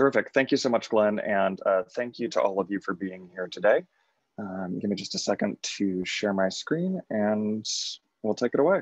Terrific. Thank you so much, Glenn. And uh, thank you to all of you for being here today. Um, give me just a second to share my screen and we'll take it away.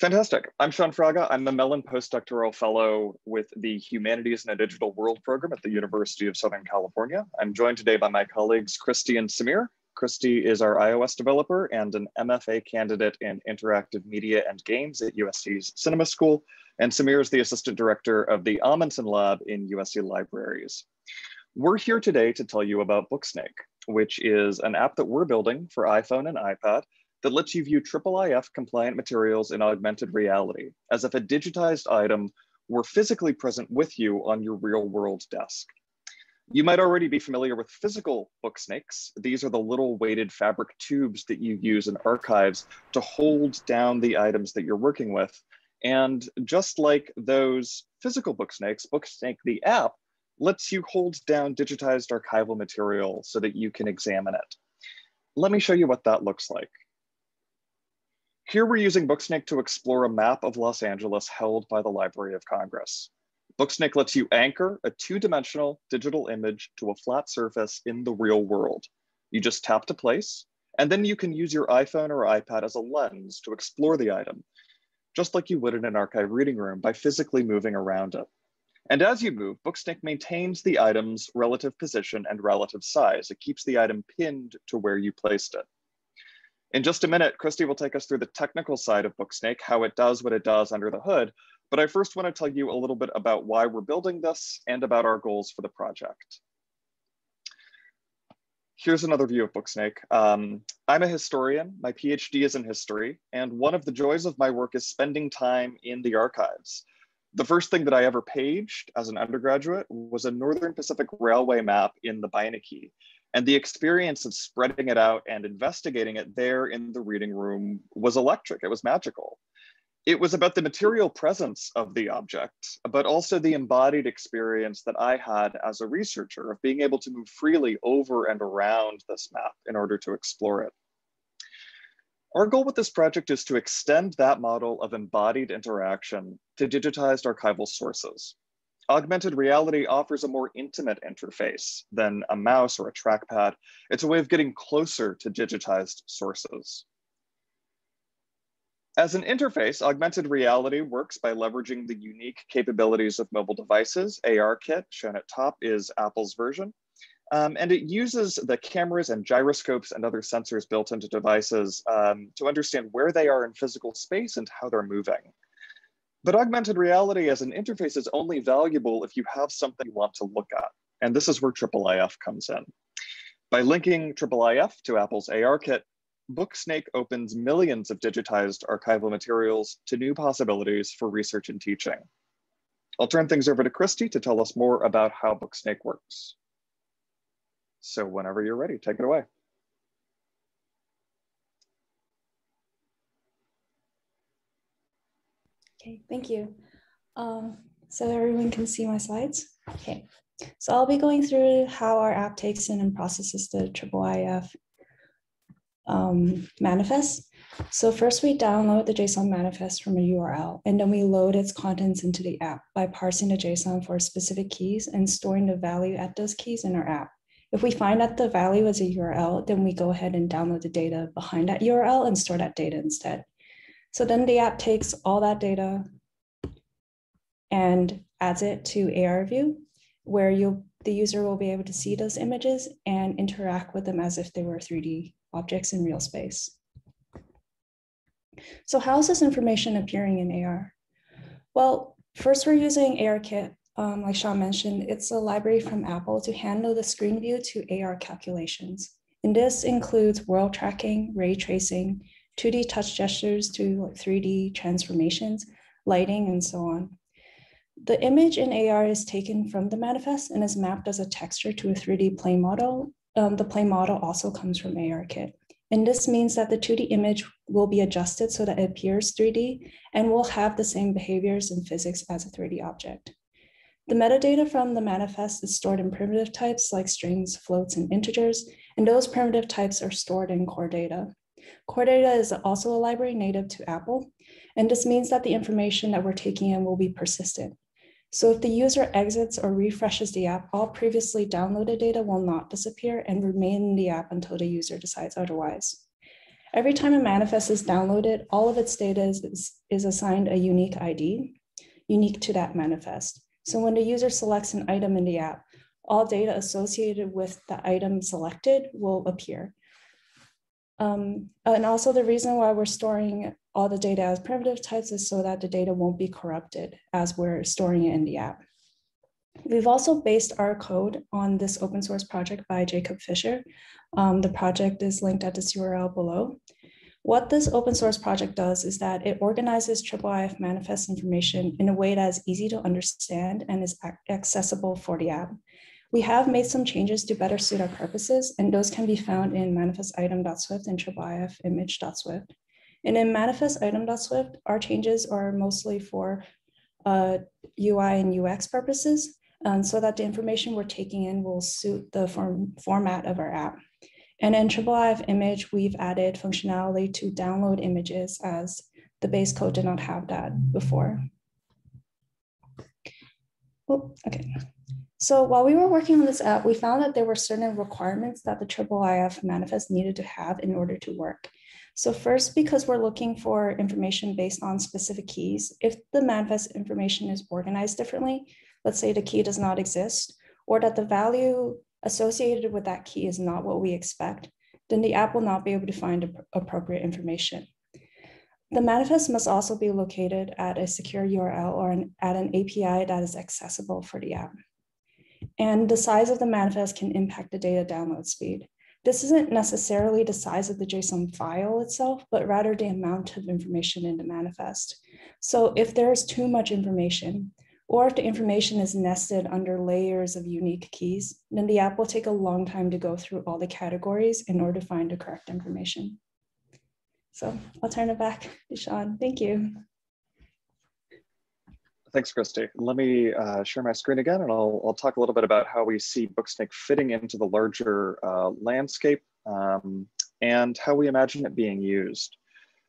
Fantastic. I'm Sean Fraga. I'm the Mellon Postdoctoral Fellow with the Humanities in a Digital World program at the University of Southern California. I'm joined today by my colleagues, Christy and Samir. Christy is our iOS developer and an MFA candidate in interactive media and games at USC's Cinema School. And Samir is the assistant director of the Ahmanson Lab in USC Libraries. We're here today to tell you about Booksnake, which is an app that we're building for iPhone and iPad that lets you view IIIF compliant materials in augmented reality, as if a digitized item were physically present with you on your real world desk. You might already be familiar with physical book snakes. These are the little weighted fabric tubes that you use in archives to hold down the items that you're working with. And just like those physical book snakes, Booksnake the app lets you hold down digitized archival material so that you can examine it. Let me show you what that looks like. Here we're using Booksnake to explore a map of Los Angeles held by the Library of Congress. Booksnake lets you anchor a two-dimensional digital image to a flat surface in the real world. You just tap to place, and then you can use your iPhone or iPad as a lens to explore the item, just like you would in an archive reading room by physically moving around it. And as you move, Booksnake maintains the item's relative position and relative size. It keeps the item pinned to where you placed it. In just a minute, Christy will take us through the technical side of Booksnake, how it does what it does under the hood. But I first want to tell you a little bit about why we're building this and about our goals for the project. Here's another view of Booksnake. Um, I'm a historian, my PhD is in history, and one of the joys of my work is spending time in the archives. The first thing that I ever paged as an undergraduate was a Northern Pacific Railway map in the Beinecke. And the experience of spreading it out and investigating it there in the reading room was electric. It was magical. It was about the material presence of the object, but also the embodied experience that I had as a researcher of being able to move freely over and around this map in order to explore it. Our goal with this project is to extend that model of embodied interaction to digitized archival sources augmented reality offers a more intimate interface than a mouse or a trackpad. It's a way of getting closer to digitized sources. As an interface, augmented reality works by leveraging the unique capabilities of mobile devices. ARKit, shown at top, is Apple's version. Um, and it uses the cameras and gyroscopes and other sensors built into devices um, to understand where they are in physical space and how they're moving. But augmented reality as an interface is only valuable if you have something you want to look at. And this is where IIIF comes in. By linking IIIF to Apple's ARKit, Booksnake opens millions of digitized archival materials to new possibilities for research and teaching. I'll turn things over to Christy to tell us more about how Booksnake works. So whenever you're ready, take it away. Okay, thank you. Um, so everyone can see my slides. Okay, so I'll be going through how our app takes in and processes the IIIF um, manifest. So first we download the JSON manifest from a URL, and then we load its contents into the app by parsing the JSON for specific keys and storing the value at those keys in our app. If we find that the value is a URL, then we go ahead and download the data behind that URL and store that data instead. So then the app takes all that data and adds it to ARView, where you the user will be able to see those images and interact with them as if they were 3D objects in real space. So how is this information appearing in AR? Well, first we're using ARKit. Um, like Sean mentioned, it's a library from Apple to handle the screen view to AR calculations. And this includes world tracking, ray tracing, 2D touch gestures to like 3D transformations, lighting, and so on. The image in AR is taken from the manifest and is mapped as a texture to a 3D plane model. Um, the plane model also comes from ARKit. And this means that the 2D image will be adjusted so that it appears 3D and will have the same behaviors in physics as a 3D object. The metadata from the manifest is stored in primitive types like strings, floats, and integers, and those primitive types are stored in core data. Core data is also a library native to Apple, And this means that the information that we're taking in will be persistent. So if the user exits or refreshes the app, all previously downloaded data will not disappear and remain in the app until the user decides otherwise. Every time a manifest is downloaded, all of its data is, is assigned a unique ID, unique to that manifest. So when the user selects an item in the app, all data associated with the item selected will appear. Um, and also the reason why we're storing all the data as primitive types is so that the data won't be corrupted as we're storing it in the app. We've also based our code on this open source project by Jacob Fisher. Um, the project is linked at this URL below. What this open source project does is that it organizes IIIF manifest information in a way that is easy to understand and is accessible for the app. We have made some changes to better suit our purposes, and those can be found in manifest item.swift and IIIF image.swift. And in manifest item.swift, our changes are mostly for uh, UI and UX purposes, um, so that the information we're taking in will suit the form, format of our app. And in Triple IIIF image, we've added functionality to download images as the base code did not have that before. Oh, okay. So while we were working on this app, we found that there were certain requirements that the IIIF manifest needed to have in order to work. So first, because we're looking for information based on specific keys, if the manifest information is organized differently, let's say the key does not exist, or that the value associated with that key is not what we expect, then the app will not be able to find appropriate information. The manifest must also be located at a secure URL or an, at an API that is accessible for the app. And the size of the manifest can impact the data download speed. This isn't necessarily the size of the JSON file itself, but rather the amount of information in the manifest. So if there's too much information, or if the information is nested under layers of unique keys, then the app will take a long time to go through all the categories in order to find the correct information. So I'll turn it back to Sean. Thank you. Thanks, Christy. Let me uh, share my screen again, and I'll, I'll talk a little bit about how we see Booksnake fitting into the larger uh, landscape um, and how we imagine it being used.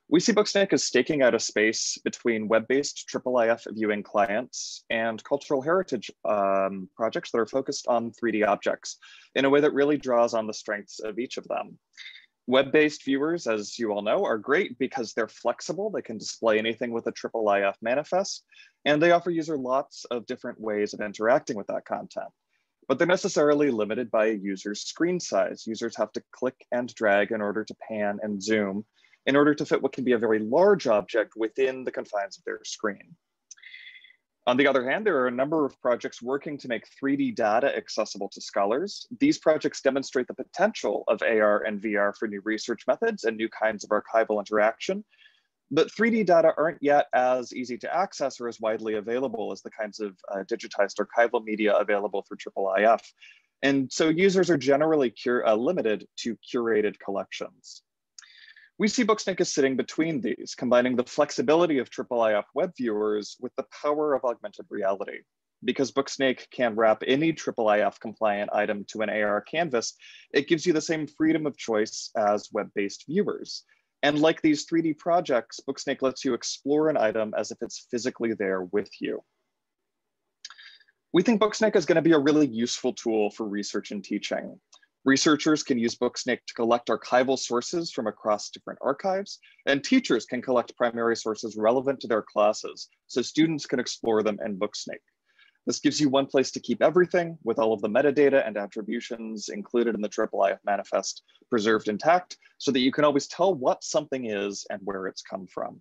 We see Booksnake as staking out a space between web-based IIIF viewing clients and cultural heritage um, projects that are focused on 3D objects in a way that really draws on the strengths of each of them. Web-based viewers, as you all know, are great because they're flexible. They can display anything with a IIIF manifest, and they offer user lots of different ways of interacting with that content. But they're necessarily limited by a user's screen size. Users have to click and drag in order to pan and zoom in order to fit what can be a very large object within the confines of their screen. On the other hand, there are a number of projects working to make 3D data accessible to scholars. These projects demonstrate the potential of AR and VR for new research methods and new kinds of archival interaction. But 3D data aren't yet as easy to access or as widely available as the kinds of uh, digitized archival media available through IIIF. And so users are generally uh, limited to curated collections. We see Booksnake as sitting between these, combining the flexibility of IIIF web viewers with the power of augmented reality. Because Booksnake can wrap any IIIF compliant item to an AR canvas, it gives you the same freedom of choice as web-based viewers. And like these 3D projects, Booksnake lets you explore an item as if it's physically there with you. We think Booksnake is gonna be a really useful tool for research and teaching. Researchers can use Booksnake to collect archival sources from across different archives, and teachers can collect primary sources relevant to their classes so students can explore them in Booksnake. This gives you one place to keep everything with all of the metadata and attributions included in the IIIF manifest preserved intact so that you can always tell what something is and where it's come from.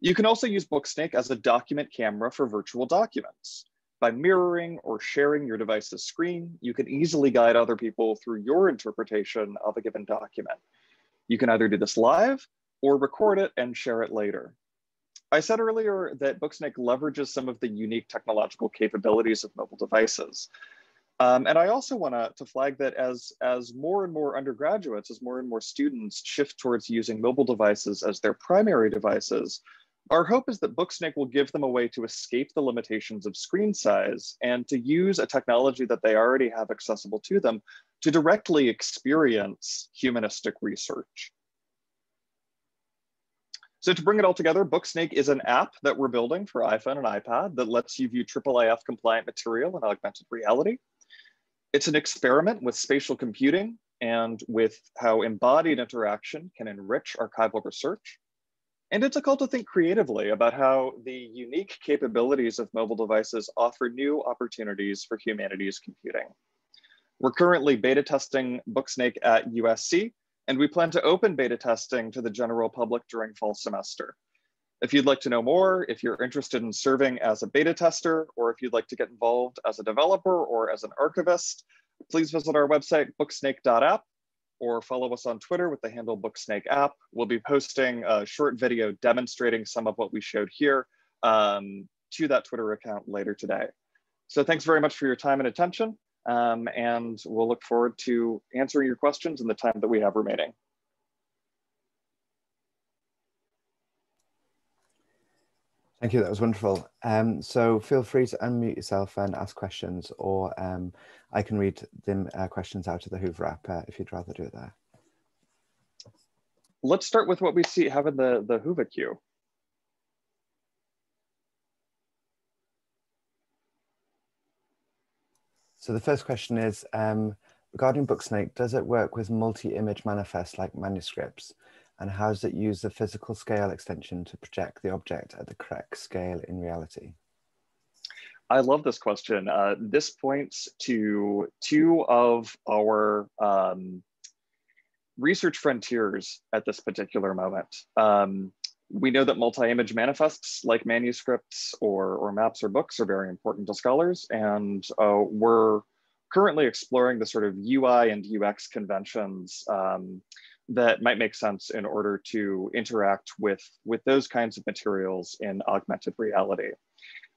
You can also use Booksnake as a document camera for virtual documents. By mirroring or sharing your device's screen, you can easily guide other people through your interpretation of a given document. You can either do this live or record it and share it later. I said earlier that Booksnake leverages some of the unique technological capabilities of mobile devices. Um, and I also want to flag that as, as more and more undergraduates, as more and more students shift towards using mobile devices as their primary devices, our hope is that Booksnake will give them a way to escape the limitations of screen size and to use a technology that they already have accessible to them to directly experience humanistic research. So to bring it all together, Booksnake is an app that we're building for iPhone and iPad that lets you view IIIF compliant material in augmented reality. It's an experiment with spatial computing and with how embodied interaction can enrich archival research. And it's a call to think creatively about how the unique capabilities of mobile devices offer new opportunities for humanities computing. We're currently beta testing Booksnake at USC, and we plan to open beta testing to the general public during fall semester. If you'd like to know more, if you're interested in serving as a beta tester, or if you'd like to get involved as a developer or as an archivist, please visit our website, booksnake.app, or follow us on Twitter with the handle Booksnake app. We'll be posting a short video demonstrating some of what we showed here um, to that Twitter account later today. So thanks very much for your time and attention. Um, and we'll look forward to answering your questions in the time that we have remaining. Thank you, that was wonderful. Um, so feel free to unmute yourself and ask questions, or um, I can read them uh, questions out of the Whova app uh, if you'd rather do it there. Let's start with what we see have in the, the Whova queue. So the first question is, um, regarding Booksnake, does it work with multi-image manifests like manuscripts? And how does it use the physical scale extension to project the object at the correct scale in reality? I love this question. Uh, this points to two of our um, research frontiers at this particular moment. Um, we know that multi-image manifests like manuscripts or, or maps or books are very important to scholars and uh, we're currently exploring the sort of UI and UX conventions um, that might make sense in order to interact with, with those kinds of materials in augmented reality.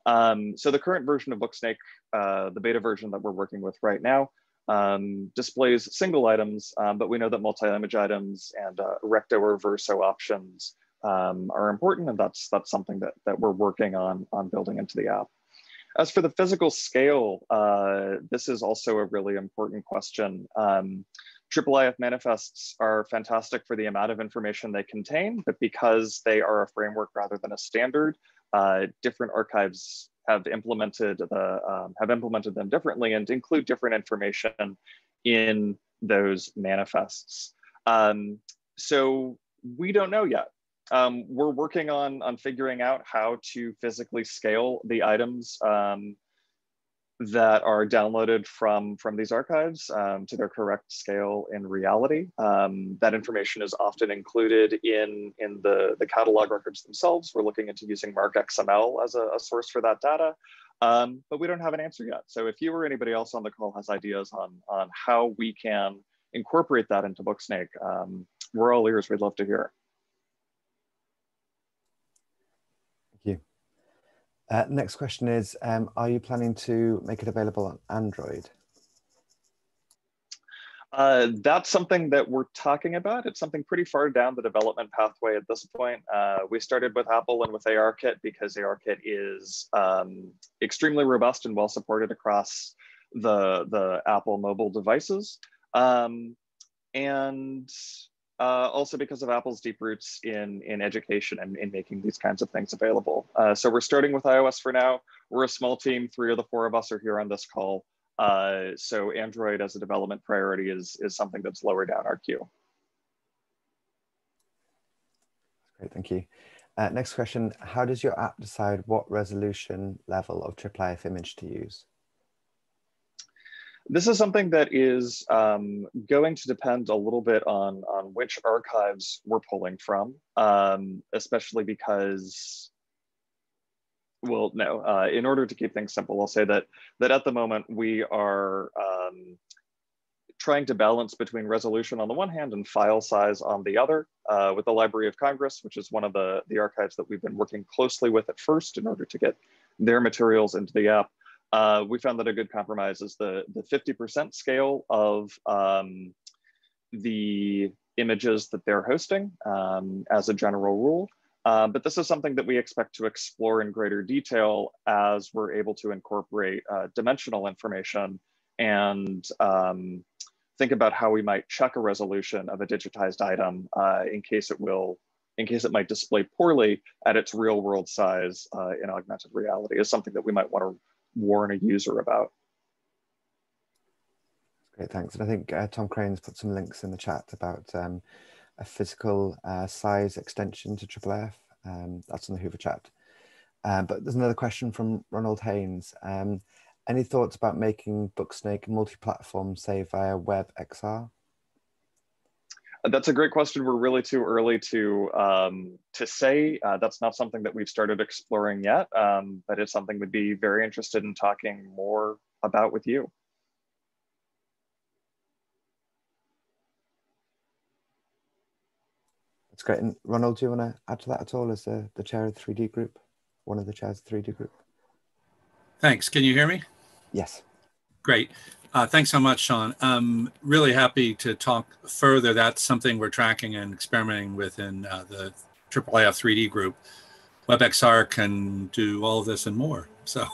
Um, so the current version of Booksnake, uh, the beta version that we're working with right now, um, displays single items, um, but we know that multi-image items and uh, recto or verso options um, are important, and that's that's something that, that we're working on, on building into the app. As for the physical scale, uh, this is also a really important question. IIIF manifests are fantastic for the amount of information they contain, but because they are a framework rather than a standard, uh, different archives have implemented the um, have implemented them differently and include different information in those manifests. Um, so we don't know yet. Um, we're working on on figuring out how to physically scale the items um, that are downloaded from, from these archives um, to their correct scale in reality. Um, that information is often included in, in the, the catalog records themselves. We're looking into using MARCXML as a, a source for that data, um, but we don't have an answer yet. So if you or anybody else on the call has ideas on, on how we can incorporate that into Booksnake, um, we're all ears, we'd love to hear. Uh, next question is, um, are you planning to make it available on Android? Uh, that's something that we're talking about. It's something pretty far down the development pathway at this point. Uh, we started with Apple and with ARKit because ARKit is um, extremely robust and well supported across the, the Apple mobile devices. Um, and uh, also because of Apple's deep roots in, in education and in making these kinds of things available. Uh, so we're starting with iOS for now. We're a small team, three of the four of us are here on this call. Uh, so Android as a development priority is, is something that's lower down our queue. Great, thank you. Uh, next question, how does your app decide what resolution level of IIIF image to use? This is something that is um, going to depend a little bit on, on which archives we're pulling from, um, especially because, well, no, uh, in order to keep things simple, I'll say that, that at the moment we are um, trying to balance between resolution on the one hand and file size on the other uh, with the Library of Congress, which is one of the, the archives that we've been working closely with at first in order to get their materials into the app uh, we found that a good compromise is the, the 50% scale of um, the images that they're hosting um, as a general rule. Uh, but this is something that we expect to explore in greater detail as we're able to incorporate uh, dimensional information and um, think about how we might check a resolution of a digitized item uh, in case it will in case it might display poorly at its real world size uh, in augmented reality is something that we might want to warn a user about. Great, thanks. And I think uh, Tom Crane's put some links in the chat about um, a physical uh, size extension to IIIF. Um, that's in the Whova chat. Um, but there's another question from Ronald Haynes. Um, any thoughts about making Booksnake multi-platform, say via WebXR? That's a great question. We're really too early to um, to say. Uh, that's not something that we've started exploring yet, um, but it's something we'd be very interested in talking more about with you. That's great. And Ronald, do you want to add to that at all as the, the chair of the 3D group, one of the chairs of the 3D group? Thanks. Can you hear me? Yes. Great. Uh, thanks so much, Sean. I'm really happy to talk further. That's something we're tracking and experimenting with in uh, the IIIF 3D group. WebXR can do all of this and more. So.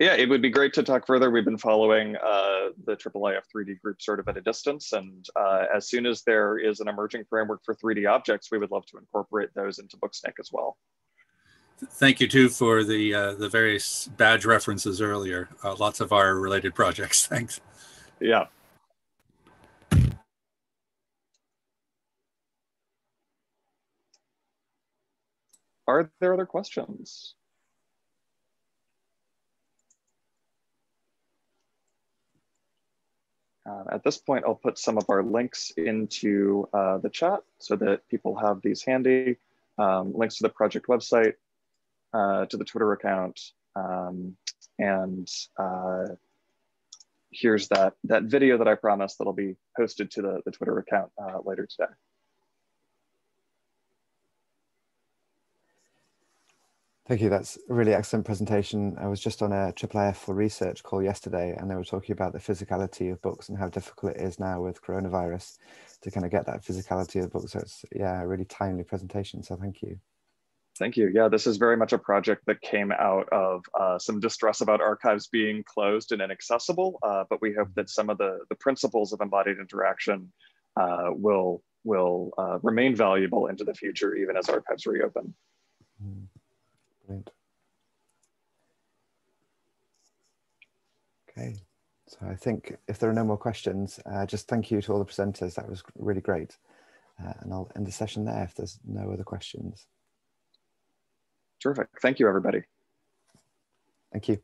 Yeah, it would be great to talk further. We've been following uh, the IIIF 3D group sort of at a distance. And uh, as soon as there is an emerging framework for 3D objects, we would love to incorporate those into Booksnake as well. Thank you too for the uh, the various badge references earlier. Uh, lots of our related projects. Thanks. Yeah. Are there other questions? Uh, at this point, I'll put some of our links into uh, the chat so that people have these handy. Um, links to the project website, uh, to the Twitter account. Um, and uh, here's that, that video that I promised that'll be posted to the, the Twitter account uh, later today. Thank you. That's a really excellent presentation. I was just on a IIIF for research call yesterday, and they were talking about the physicality of books and how difficult it is now with coronavirus to kind of get that physicality of books. So it's yeah, a really timely presentation. So thank you. Thank you. Yeah, this is very much a project that came out of uh, some distress about archives being closed and inaccessible, uh, but we hope that some of the, the principles of embodied interaction uh, will, will uh, remain valuable into the future, even as archives reopen. Brilliant. Okay, so I think if there are no more questions, uh, just thank you to all the presenters. That was really great. Uh, and I'll end the session there if there's no other questions. Terrific. Thank you, everybody. Thank you.